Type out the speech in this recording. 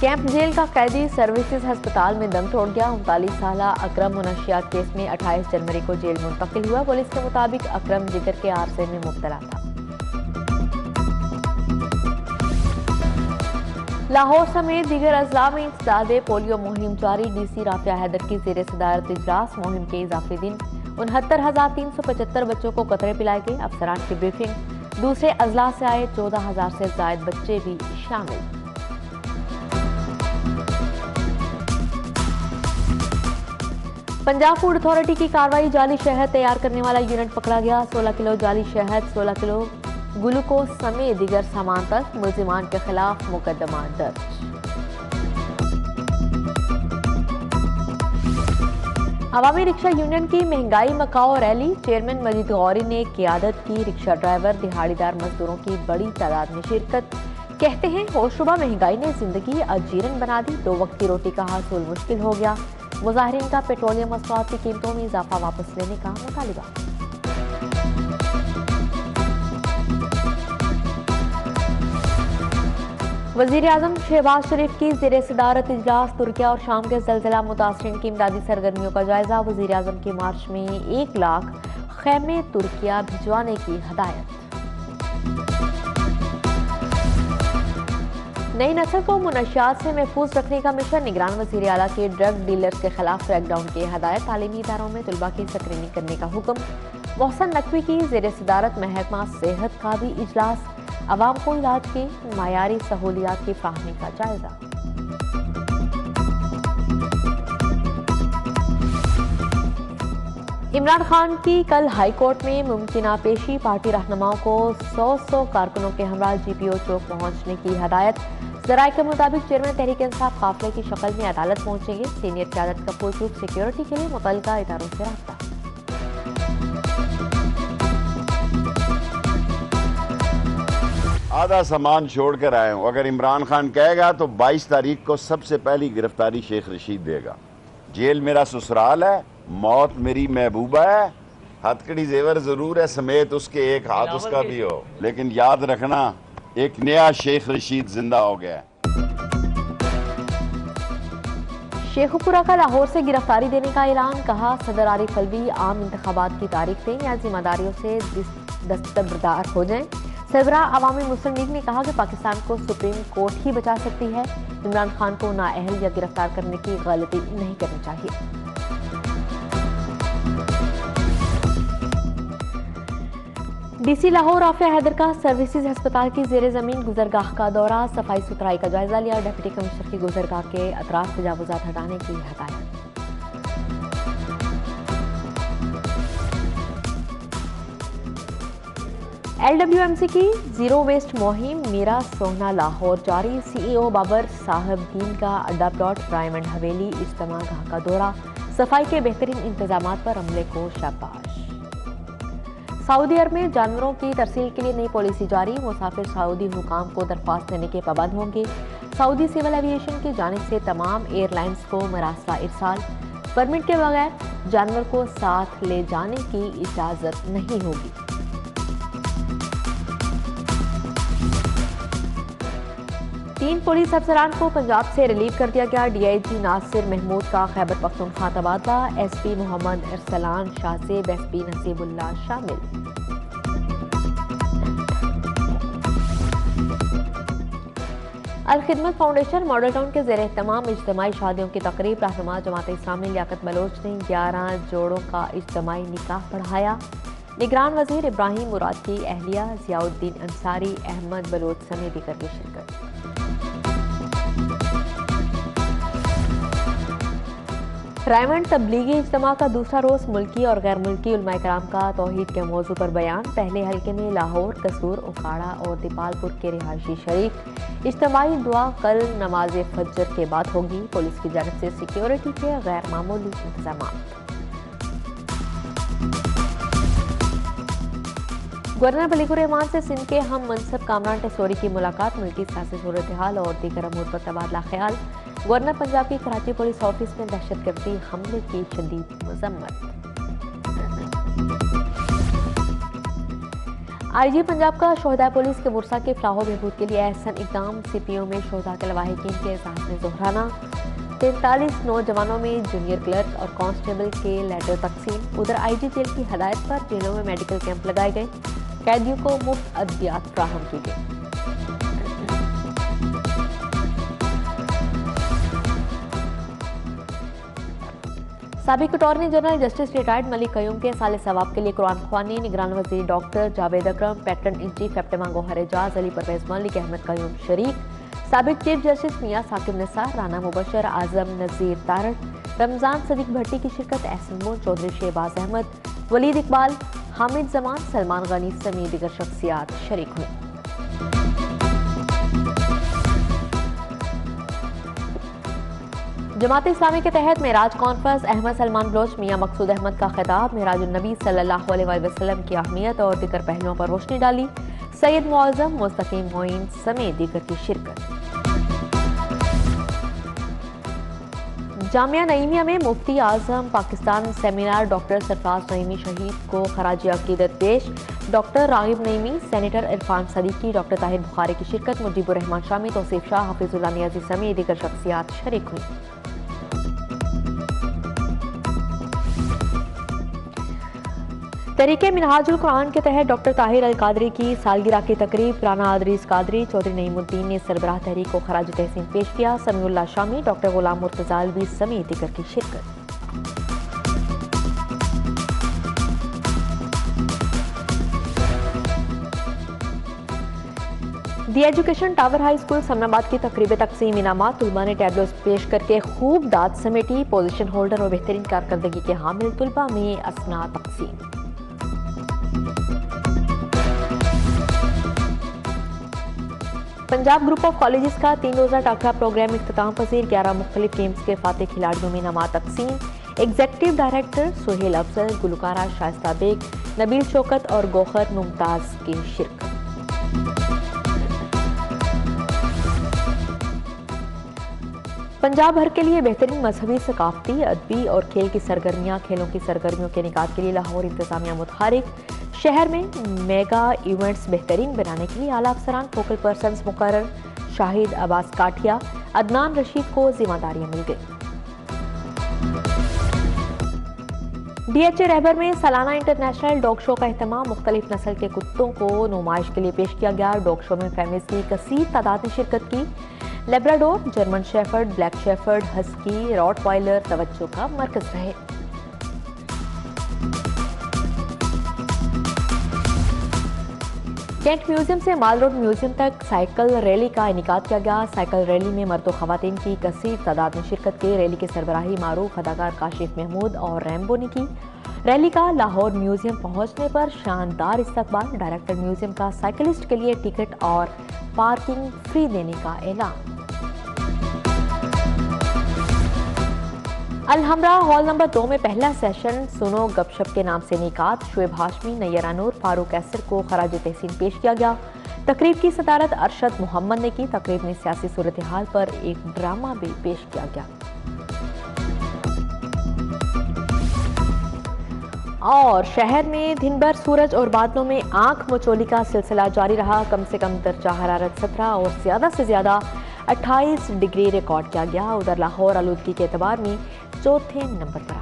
Camp jail का कैदी services अस्पताल में दम तोड़ गया। उनतालीस साल अक्रम मुनशियात केस में 28 जनवरी को जेल मुंतकिल हुआ। पुलिस के मुताबिक अक्रम जिगर के आरसे में मुब्तला था। लाहौर समेत दीगर अजला में इंसदाद पोलियो मुहिम जारी। डीसी राफिया हैदर की जेर सदारत इजलास मुहिम के इजाफी दिन। उनहत्तर हज़ार तीन सौ पचहत्तर बच्चों को कतरे पिलाए गए। अफसरान की ब्रीफिंग। दूसरे अजला से आए चौदह हज़ार से जायद बच्चे भी शामिल। पंजाब फ़ूड अथॉरिटी की कार्रवाई, जाली शहद तैयार करने वाला यूनिट पकड़ा गया। 16 किलो जाली शहद 16 किलो ग्लूकोज समेत दिगर सामान तक मुलजिमान के खिलाफ मुकदमा दर्ज। अवामी रिक्शा यूनियन की महँगाई, मकाओ रैली, चेयरमैन मजीद गौरी ने क्यादत की। रिक्शा ड्राइवर, दिहाड़ीदार मजदूरों की बड़ी तादाद में शिरकत। कहते हैं, होशरुबा महँगाई ने ज़िंदगी अजीरन बना दी। दो वक्त की रोटी का हासिल मुश्किल हो गया। मुजाहरीन का पेट्रोलियम मसवाद की कीमतों में इजाफा वापस लेने का मुतालबा। वज़ीर अजम शहबाज शरीफ की जेर सदारत इजलास तुर्किया और शाम के जलजिला मुतासरी की इमदादी सरगर्मियों का जायजा। वज़ीर अजम की मार्च में एक लाख खेमे तुर्किया भिजवाने की हदायत। नई नस्ल को मुनशियात से महफूज रखने का मिशन, निगरान वजी अला के ड्रग डीलर्स के खिलाफ क्रैकडाउन की हदायत, तालीमी इदारों में तलबा की स्क्रीनिंग करने का हुक्म। मोहसन नकवी की जेर सदारत महकमा सेहत का भी इजलास। आवाम को इलाज की, मायारी सहूलियात की फाहमी का जायजा। इमरान खान की कल हाई कोर्ट में मुमकिन पेशी पार्टी रहनुमाओं को सौ सौ कारकुनों के हमरा जीपीओ चौक पहुँचने की हदायत। जराये के मुताबिक चेयरमैन तहरीक इंसाफ काफिले की शक्ल में अदालत पहुँचेंगे। सीनियर क्यादत का पुरसूख सिक्योरिटी के लिए मुतल इदारों से रहा आधा सामान छोड़ कर आए हूँ। अगर इमरान खान कहेगा तो 22 तारीख को सबसे पहली गिरफ्तारी शेख रशीद देगा। जेल मेरा ससुराल है मौत मेरी महबूबा है। हथकड़ी जेवर ज़रूर है समेत उसके एक हाथ उसका भी हो। लेकिन याद रखना एक नया शेख रशीद ज़िंदा हो गया शेखपुरा का लाहौर से गिरफ्तारी देने का ऐलान कहा सदर आरिफ अलवी आम इंतबात की तारीख दें या जिम्मेदारियों से दस्तबरदार हो जाएँ। सरबरा अवामी मुस्लिम लीग ने कहा कि पाकिस्तान को सुप्रीम कोर्ट ही बचा सकती है। इमरान खान को नाअहल या गिरफ़्तार करने की गलती नहीं करनी चाहिए। डीसी लाहौर आफिया हैदर का सर्विसेज़ अस्पताल की जेर ज़मीन गुजरगाह का दौरा, सफ़ाई सुथराई का जायजा लिया, डिप्टी कमिश्नर की गुजरगाह के अतराफ तजावजात हटाने की हदायत। एलडब्ल्यूएमसी की ज़ीरो वेस्ट मुहिम, मेरा सोहना लाहौर, जारी सीईओ बाबर साहब दीन का अड्डा प्लॉट प्राइम हवेली इज्तमा का दौरा, सफ़ाई के बेहतरीन इंतज़ाम पर अमले को शाबाश। सऊदी अरब में जानवरों की तरसील के लिए नई पॉलिसी जारी। मुसाफिर सऊदी हुकाम को दरख्वास्त देने के पाबंद होंगे। सऊदी सिविल एविएशन की जानब से तमाम एयरलाइंस को मरासला इरसाल। परमिट के बगैर जानवर को साथ ले जाने की इजाज़त नहीं होगी। तीन पुलिस अफसरान को पंजाब से रिलीव कर दिया गया डीआईजी नासिर महमूद का खैबर पख्तूनख्वा तबादला। एसपी मोहम्मद अरसलान शाह से एसपी नसीबुल्ला शामिल। अलखिदमत फाउंडेशन मॉडल टाउन के जेर तमाम इज्तमाही शादियों की तकरीब, रहनुमा जमात इस्लामी लियाकत बलोच ने ग्यारह जोड़ों का इज्तमी निकाह पढ़ाया निगरान वज़ीर इब्राहिम मुराद की अहलिया जियाउद्दीन अंसारी, अहमद बलोच समेत दीगर की शिरकत। रायमंड तबलीगी इज्तम का दूसरा रोज़ मुल्की और गैर मुल्की कराम का तोहहीद के मौजू पर बयान। पहले हल्के में लाहौर, कसूर, उखाड़ा और दीपालपुर के रिहायशी शरीक। इज्तमाही दुआ कल नमाज़ फजर के बाद होगी। पुलिस की जानब से सिक्योरिटी के गैर मामूली इंतज़ाम गवर्नर बलीकुर रहमान से सिंध के हम मनसब कामरान टेसोरी की मुलाकात। मुल्की सियासी सूरत हाल और दीगर अमूर पर तबादला ख्याल। गवर्नर पंजाब की कराची पुलिस ऑफ़िस में दहशतगर्दी हमले की शदीद मजम्मत। आईजी पंजाब का शोहदा पुलिस के वर्षा के फलाह बहबूद के लिए एहसन इकदाम, सीपीओ में शोहदा के लवाहिकीन के एहसास में दोहराना तैंतालीस नौजवानों में जूनियर क्लर्क और कांस्टेबल के लेटर तकसीम। उधर आईजी जेल की हदायत पर जेलों में मेडिकल कैंप लगाए गए। कैदियों को मुफ़्त अद्वियात फ्राहम की गई। सबक attorney general justice retired Malik Qayyum के साल सवाब के लिए कुरान खानी निगरान वजी doctor Javed Akram, patron in chief captain Gohar Ejaz Ali Parvez Malik, Ahmad Qayyum शरीक, सबक चीफ जस्टिस मियाँ साकिब निसार, राना मुबशर, आज़म नज़ीर तारड़, रमज़ान सदीक भट्टी की शिरकत, एहसन मोन, चौधरी शहबाज अहमद, वलीद इकबाल, हामिद जमान, सलमान गनी समेत दिगर शख्सियात शरीक हुई जमात इस्लामी के तहत मेराज कॉन्फ्रेंस, अहमद सलमान बलोच मियाँ मकसूद अहमद का खिताब मेराजुलनबी सल्लल्लाहु अलैहि वसल्लम की अहमियत और दिगर पहलुओं पर रोशनी डाली। सैयद मुआजम मुस्तकीम मोइन समेत दीगर की शिरकत। जामिया नईमिया में मुफ्ती आज़म पाकिस्तान सेमिनार डॉक्टर सरफराज नईमी शहीद को खराज अकीदत पेश। Doctor Raghib Naeemi, senator Irfan Siddiqui, doctor Tahir Bukhari की शिरकत, मुजीबुर रहमान शामी, तोसीफ शाह हाफिजुल्ला नियाजी समेत दीगर शख्सियात शरीक हुई। तरीके मिनहाजुल कुरान के तहत डॉक्टर ताहिर अल कादरी की सालगिरह की तकरीब, राना आदरीस कादरी, चौधरी नईमुद्दीन ने सरबराह तहरीक को खराज तहसीन पेश किया। समीउल्ला शामी, डॉक्टर गुलाम मुर्तजालवी समेत दिगर की शिरकत। The education tower high school Samanabad की तकरीब तकसीम इनाम तलबा ने टैबलेट्स पेश करके खूब दाद समेटी। पोजीशन होल्डर और बेहतरीन कारकर्दगी के हामिल तलबा में असना तकसीम। पंजाब ग्रुप ऑफ़ कॉलेजेस का तीन रोज़ा टाकरा प्रोग्राम इख्ताम पसीर ग्यारह मुख्तलिफ़ गेम्स के फाते खिलाड़ियों में नमा तकसीम। एग्जेक्टिव डायरेक्टर सुहेल अफजल, गुलकारा शाइस्ता बेग, नबील शौकत और गोखर मुमताज़ की शिरकत। पंजाब भर के लिए बेहतरीन मजहबी सकाफती, अदबी और खेल की सरगर्मियाँ, खेलों की सरगर्मियों के निकात के लिए लाहौर इंतजामिया मुतहरिक शहर में मेगा इवेंट्स बेहतरीन बनाने के लिए आला अफसरान फोकल पर्सन मुकर शाहिद अब्बास काठिया, अदनान रशीद को जिम्मेदारियाँ मिल गई। डीएचए रहबर में सालाना इंटरनेशनल डॉग शो का अहतमाम, मुख्तलिफ़ नस्ल के कुत्तों को नुमाइश के लिए पेश किया गया। डॉग शो में फैमिलीज़ की कसीर तादाद ने शिरकत की। Labrador, German shepherd, black shepherd, husky rottweiler तवज्जो का मरकज रहे। कैंट म्यूज़ियम से माल रोड म्यूज़ियम तक साइकिल रैली का इनका किया गया। साइकिल रैली में मर्द, खातन की कसीर, तादाद में शिरकत की। रैली के सरबराही मारूफ अदाकार काशिफ महमूद और रैम्बो ने की। रैली का लाहौर म्यूज़ियम पहुँचने पर शानदार इस्तकबाल। डायरेक्टर म्यूज़ियम का साइकिलिस्ट के लिए टिकट और पार्किंग फ्री देने का ऐलान। अलहमरा हॉल नंबर दो में पहला सेशन सुनो गपशप के नाम से निकात शुएब हाशमी नैयर अनूर, फारूक ऐसर को खराज तहसीन पेश किया गया। तकरीब की सदारत अरशद मोहम्मद ने की, तकरीब में सियासी सूरत हाल पर एक ड्रामा भी पेश किया गया। और शहर में दिन भर सूरज और बादलों में आँख मचोली का सिलसिला जारी रहा। कम से कम दर्जा हरारत सत्रह और ज़्यादा से ज़्यादा 28 डिग्री रिकॉर्ड किया गया। उधर लाहौर आलूदगी के एतबार में चौथे नंबर पर